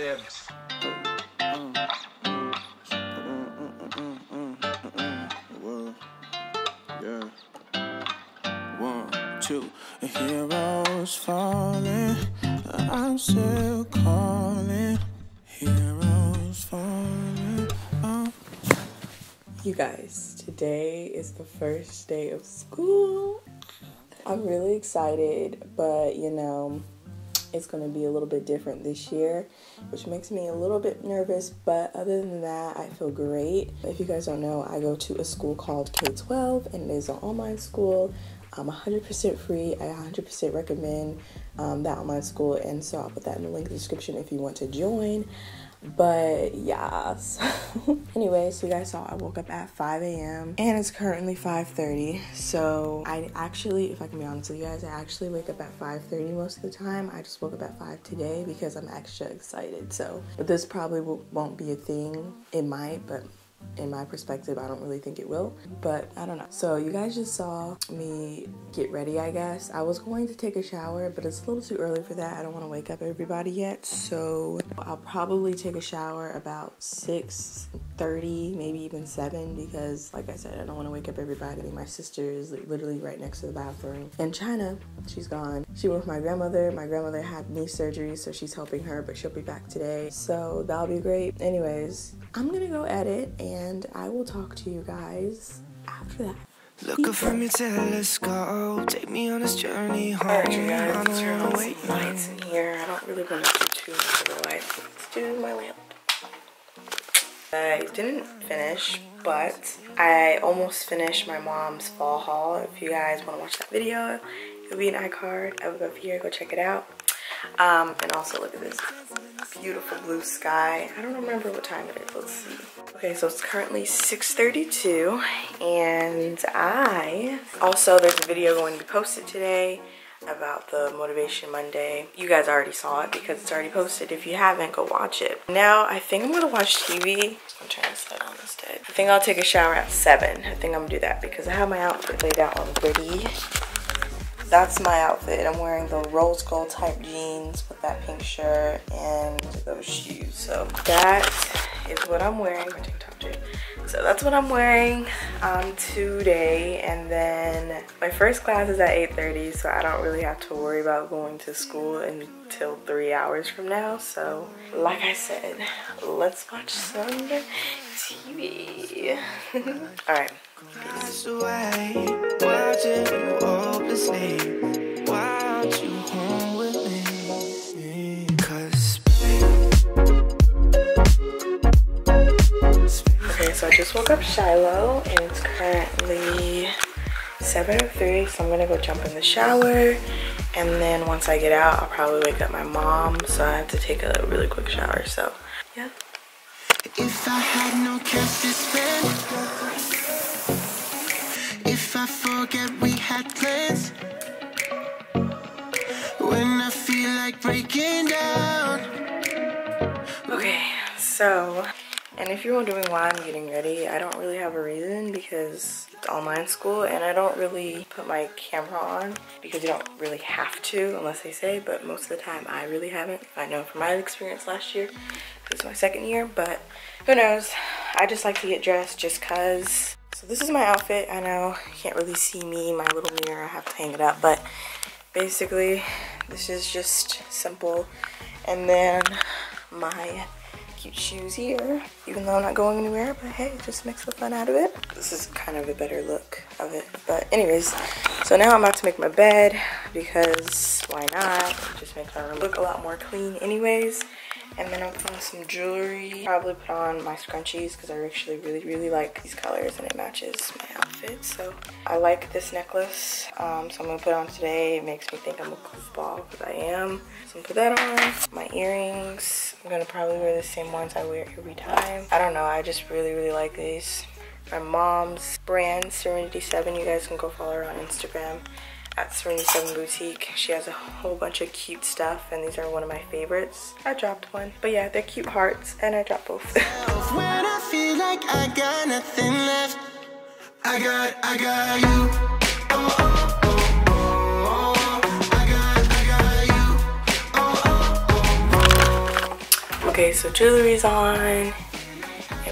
fibs. Heroes falling, I'm still calling. Heroes falling. You guys, today is the first day of school. I'm really excited, but you know, it's going to be a little bit different this year, which makes me a little bit nervous. But other than that, I feel great. If you guys don't know, I go to a school called K 12 and it is an online school. I'm 100% free. I 100% recommend um, that online school, and so I'll put that in the link in the description if you want to join. But yeah, anyway, so you guys saw I woke up at 5 a.m. and it's currently 5:30. So I actually, if I can be honest with you guys, I actually wake up at 5:30 most of the time. I just woke up at 5 today because I'm extra excited. So, but this probably won't be a thing. It might, but in my perspective, I don't really think it will, but I don't know. So you guys just saw me get ready, I guess. I was going to take a shower, but it's a little too early for that. I don't want to wake up everybody yet, so I'll probably take a shower about 6.30, maybe even 7, because like I said, I don't want to wake up everybody. My sister is literally right next to the bathroom. In Chyna, she's gone. She went with my grandmother. My grandmother had knee surgery, so she's helping her, but she'll be back today. So that'll be great. Anyways, I'm gonna go edit and I will talk to you guys after that. Look up from your telescope, take me on this journey home. Alright, you guys, let's turn on some lights in here. I don't really want to do too much of the lights. Let's do my lamp. I didn't finish, but I almost finished my mom's fall haul. If you guys want to watch that video, it'll be an iCard. I will go up here, go check it out. Um, and also look at this beautiful blue sky. I don't remember what time it is. Let's see. Okay, so it's currently 6.32 and I, also there's a video going to be posted today about the Motivation Monday. You guys already saw it because it's already posted. If you haven't, go watch it. Now, I think I'm gonna watch TV. I'm trying to set on instead. I think I'll take a shower at 7. I think I'm gonna do that because I have my outfit laid out already that's my outfit. I'm wearing the rose gold type jeans with that pink shirt and those shoes. So that is what I'm wearing. So that's what I'm wearing um, today. And then my first class is at 8.30, so I don't really have to worry about going to school until three hours from now. So like I said, let's watch some TV. All right. So I just woke up Chyloh and it's currently 7.03 so I'm gonna go jump in the shower. And then once I get out I'll probably wake up my mom so I have to take a really quick shower so yeah. If I had no cash to spend if I forget we had plans when I feel like breaking down. Okay so and if you're wondering why I'm getting ready, I don't really have a reason because it's online school and I don't really put my camera on because you don't really have to unless they say, but most of the time I really haven't. I know from my experience last year, this is my second year, but who knows. I just like to get dressed just cause. So this is my outfit. I know you can't really see me, my little mirror, I have to hang it up, but basically this is just simple. And then my cute shoes here, even though I'm not going anywhere, but hey, just makes the fun out of it. This is kind of a better look of it. But anyways, so now I'm about to make my bed because why not? Just makes my room look a lot more clean anyways. And then I'll put on some jewelry. Probably put on my scrunchies because I actually really, really like these colors and it matches my outfit. So I like this necklace. Um, so I'm going to put on today. It makes me think I'm a goofball because I am. So I'm put that on. My earrings. I'm going to probably wear the same ones I wear every time. I don't know. I just really, really like these. My mom's brand, Serenity 7. You guys can go follow her on Instagram at Serenity 7 Boutique. She has a whole bunch of cute stuff and these are one of my favorites. I dropped one. But yeah, they're cute hearts and I dropped both. when I feel like I got nothing left, I got, I got you. Oh, oh. Okay, so jewelry's on and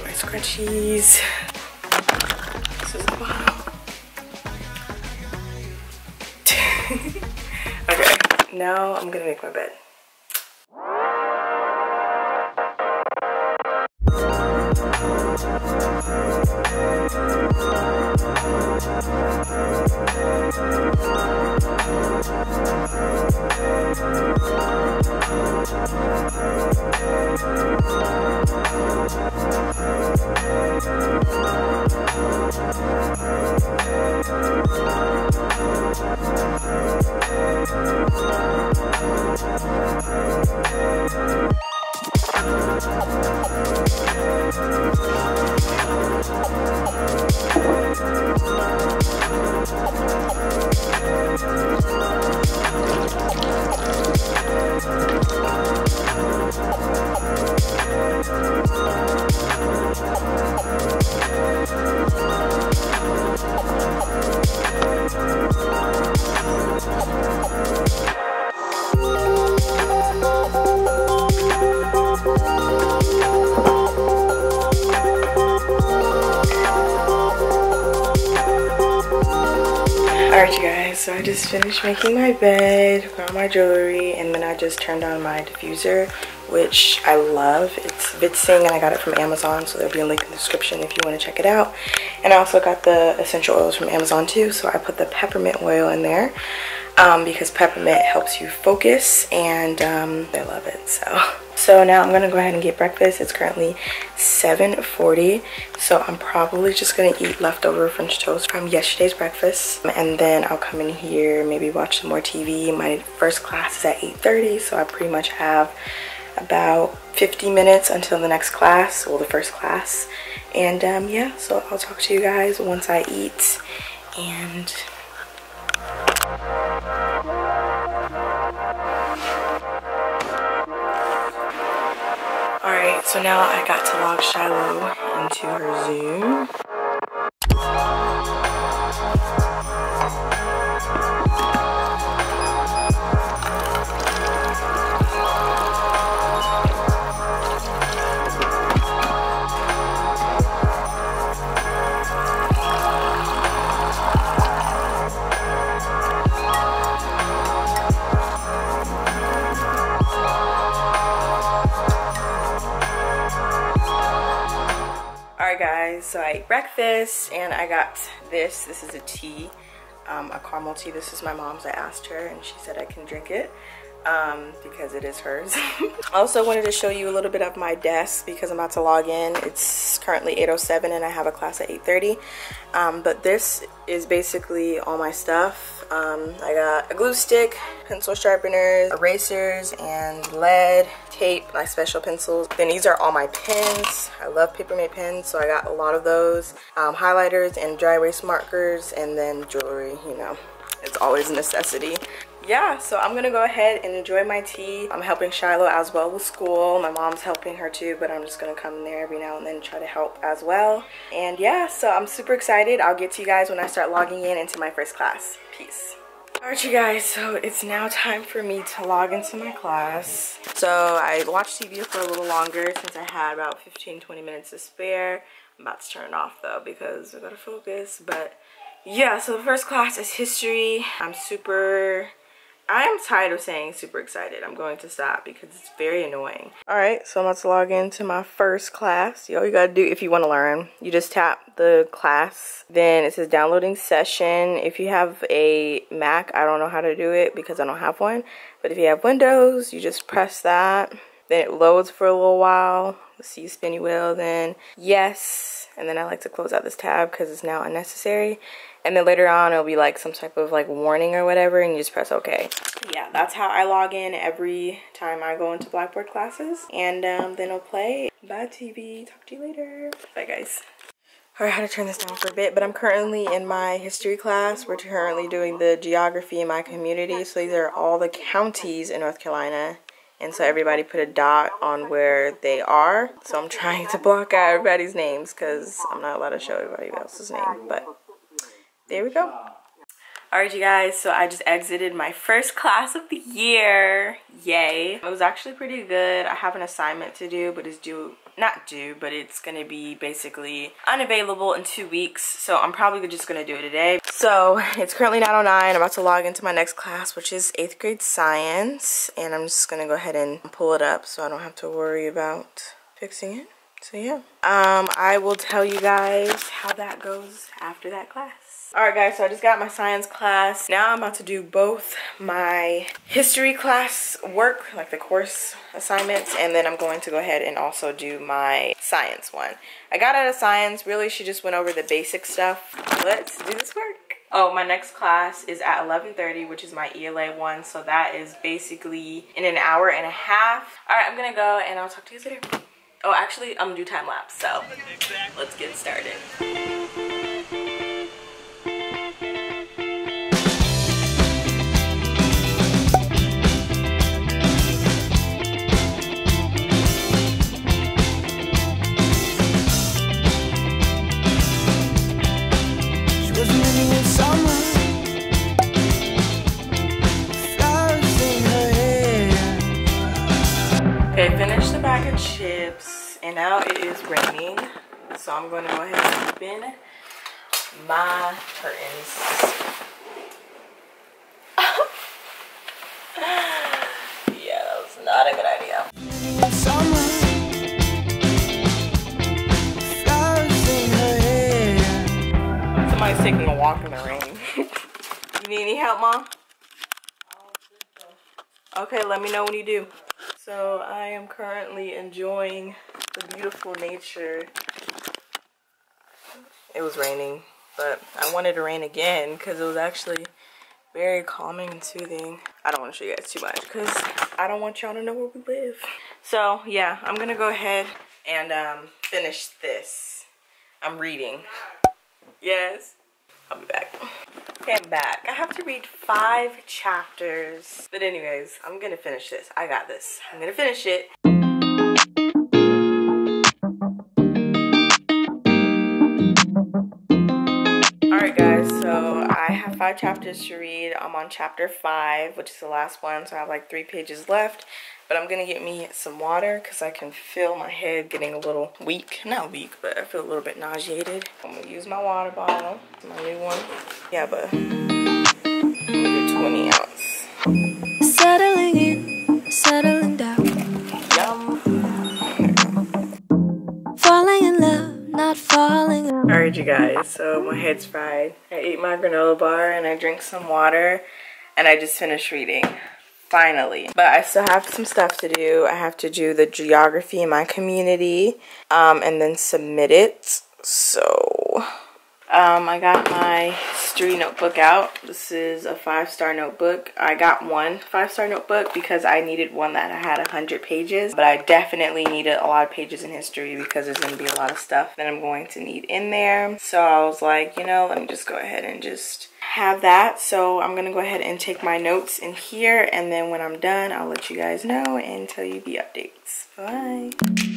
my scrunchies. Now I'm gonna make my bed. Finished making my bed, put on my jewelry, and then I just turned on my diffuser, which I love. It's VicTsing and I got it from Amazon, so there'll be a link in the description if you want to check it out. And I also got the essential oils from Amazon too, so I put the peppermint oil in there um, because peppermint helps you focus and um, I love it, so... So now I'm gonna go ahead and get breakfast. It's currently 7.40. So I'm probably just gonna eat leftover French toast from yesterday's breakfast. And then I'll come in here, maybe watch some more TV. My first class is at 8.30, so I pretty much have about 50 minutes until the next class, well the first class. And um, yeah, so I'll talk to you guys once I eat and so now I got to log Chyloh into her Zoom. Breakfast and i got this. This is a tea um, a caramel tea. This is my mom's. I asked her and she said i can drink it um, because it is hers. Also wanted to show you a little bit of my desk because i'm about to log in. It's currently 807 and i have a class at 830 um, but this is basically all my stuff. Um, I got a glue stick, pencil sharpeners, erasers, and lead, tape, my special pencils. Then these are all my pens. I love Paper Papermate pens, so I got a lot of those. Um, highlighters and dry erase markers, and then jewelry, you know. It's always a necessity yeah, so I'm gonna go ahead and enjoy my tea. I'm helping Chyloh as well with school. My mom's helping her too, but I'm just gonna come in there every now and then try to help as well. And yeah, so I'm super excited. I'll get to you guys when I start logging in into my first class. Peace. Alright you guys, so it's now time for me to log into my class. So I watched TV for a little longer since I had about 15-20 minutes to spare. I'm about to turn it off though because I gotta focus. But yeah, so the first class is history. I'm super I am tired of saying super excited. I'm going to stop because it's very annoying. Alright, so I'm about to log into my first class. All you gotta do if you want to learn, you just tap the class. Then it says downloading session. If you have a Mac, I don't know how to do it because I don't have one. But if you have Windows, you just press that. Then it loads for a little while. See spinny wheel, then yes. And then I like to close out this tab because it's now unnecessary and then later on it'll be like some type of like warning or whatever and you just press okay yeah that's how i log in every time i go into blackboard classes and um, then i'll play bye tv talk to you later bye guys all right, I had to turn this down for a bit, but I'm currently in my history class. We're currently doing the geography in my community. So these are all the counties in North Carolina. And so everybody put a dot on where they are. So I'm trying to block out everybody's names because I'm not allowed to show everybody else's name. But there we go. Alright you guys, so I just exited my first class of the year. Yay. It was actually pretty good. I have an assignment to do, but it's due, not due, but it's gonna be basically unavailable in two weeks. So I'm probably just gonna do it today. So it's currently 9.09. I'm about to log into my next class, which is 8th grade science. And I'm just gonna go ahead and pull it up so I don't have to worry about fixing it. So yeah, um, I will tell you guys how that goes after that class. Alright guys, so I just got my science class. Now I'm about to do both my history class work, like the course assignments, and then I'm going to go ahead and also do my science one. I got out of science, really she just went over the basic stuff. Let's do this work. Oh, my next class is at 11.30, which is my ELA one, so that is basically in an hour and a half. Alright, I'm gonna go and I'll talk to you later. Oh, actually, I'm gonna do time lapse, so let's get started. I'm going to go ahead and spin my curtains. Yeah that was not a good idea. Somebody's taking a walk in the rain. You need any help mom? Okay let me know when you do. So I am currently enjoying the beautiful nature. It was raining, but I wanted to rain again because it was actually very calming and soothing. I don't want to show you guys too much because I don't want y'all to know where we live. So yeah, I'm going to go ahead and um, finish this. I'm reading. Yes. I'll be back. Okay, I'm back. I have to read five chapters. But anyways, I'm gonna finish this. I got this. I'm gonna finish it. Five chapters to read. I'm on chapter five, which is the last one, so I have like three pages left. But I'm gonna get me some water because I can feel my head getting a little weak. Not weak, but I feel a little bit nauseated. I'm gonna use my water bottle, my new one. Yeah, but I'm gonna 20 ounce. Settling in, settling you guys, so my head's fried. I ate my granola bar and I drank some water and I just finished reading finally. But I still have some stuff to do. I have to do the geography in my community um, and then submit it. So um, I got my history notebook out. This is a five-star notebook. I got one five-star notebook because I needed one that had 100 pages. But I definitely needed a lot of pages in history because there's going to be a lot of stuff that I'm going to need in there. So I was like, you know, let me just go ahead and just have that. So I'm going to go ahead and take my notes in here. And then when I'm done, I'll let you guys know and tell you the updates. Bye.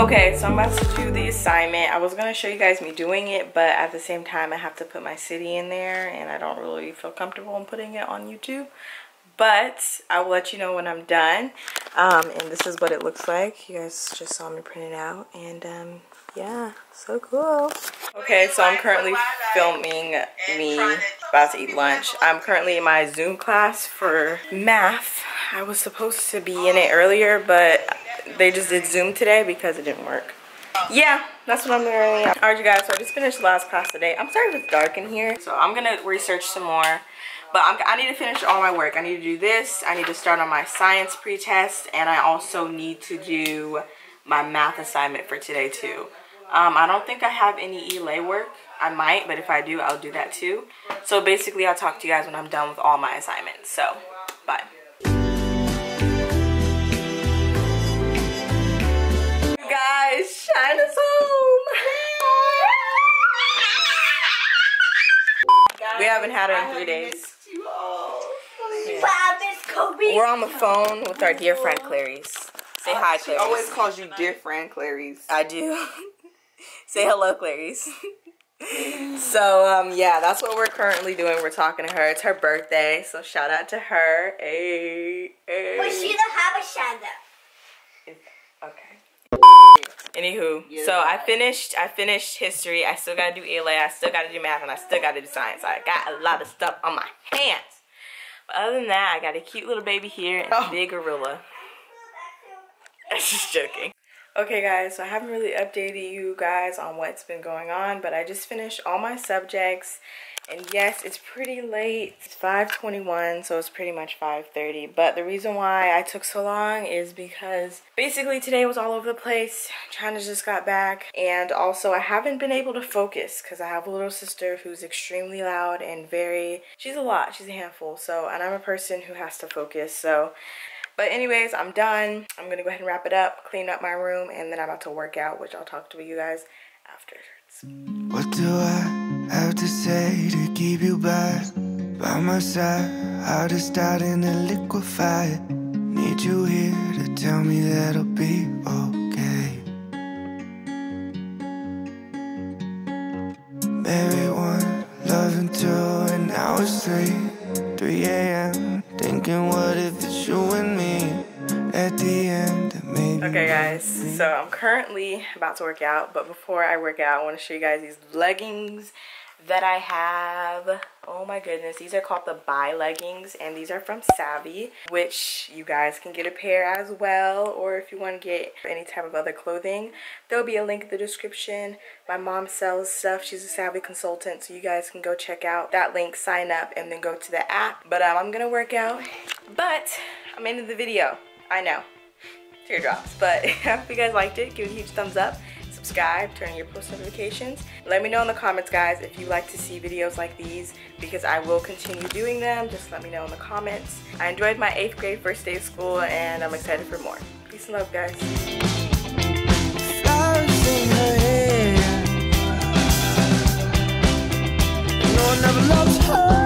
Okay, so I'm about to do the assignment. I was going to show you guys me doing it, but at the same time, I have to put my city in there, and I don't really feel comfortable in putting it on YouTube. But I will let you know when I'm done. Um, and this is what it looks like. You guys just saw me print it out, and um, yeah, so cool. Okay, so I'm currently filming me about to eat lunch. I'm currently in my Zoom class for math. I was supposed to be in it earlier, but they just did Zoom today because it didn't work. Yeah, that's what I'm doing. Alright, you guys, so I just finished the last class today. I'm sorry it's dark in here. So I'm going to research some more. But I'm, i need to finish all my work. I need to do this. I need to start on my science pretest. And I also need to do my math assignment for today, too. Um, I don't think I have any ELA work. I might, but if I do, I'll do that, too. So basically, I'll talk to you guys when I'm done with all my assignments. So, bye. Had her in three days. Yeah. Kobe. We're on the phone with our dear friend Clarice. Say hi, She Clarice. always calls you dear friend Clarice. I do. Say hello, Clarice. so, um, yeah, that's what we're currently doing. We're talking to her. It's her birthday, so shout out to her. Hey, hey. But she don't have a shanda. Okay. Anywho, Yeah. so I finished. I finished history. I still gotta do ELA. I still gotta do math, and I still gotta do science. I got a lot of stuff on my hands. But other than that, I got a cute little baby here and a Oh. big gorilla. I'm just joking. Okay guys, so I haven't really updated you guys on what's been going on, but I just finished all my subjects. And yes, it's pretty late. It's 5.21, so it's pretty much 5.30. But the reason why I took so long is because basically today was all over the place. Chyna just got back. And also I haven't been able to focus because I have a little sister who's extremely loud and very, she's a lot, she's a handful. So, and I'm a person who has to focus. So but anyways, I'm done. I'm gonna go ahead and wrap it up, clean up my room, and then I'm about to work out, which I'll talk to you guys afterwards. What do I to say to keep you by by my side? Heart is starting to liquefy. Need you here to tell me that I'll be okay. Married one, loving two, and now it's three, 3 a.m. Thinking, what if it's you and me at the end? Okay, guys, so I'm currently about to work out, but before I work out, I want to show you guys these leggings that I have. Oh my goodness, these are called the Bi leggings, and these are from Savvy, which you guys can get a pair as well, or if you want to get any type of other clothing, there'll be a link in the description. My mom sells stuff. She's a Savvy consultant, so you guys can go check out that link, sign up, and then go to the app. But um, I'm gonna work out, but I'm into the video. I know teardrops. But I hope you guys liked it. Give it a huge thumbs up subscribe, turn on your post notifications. Let me know in the comments, guys, if you like to see videos like these because I will continue doing them. Just let me know in the comments. I enjoyed my 8th grade first day of school and I'm excited for more. Peace and love, guys. her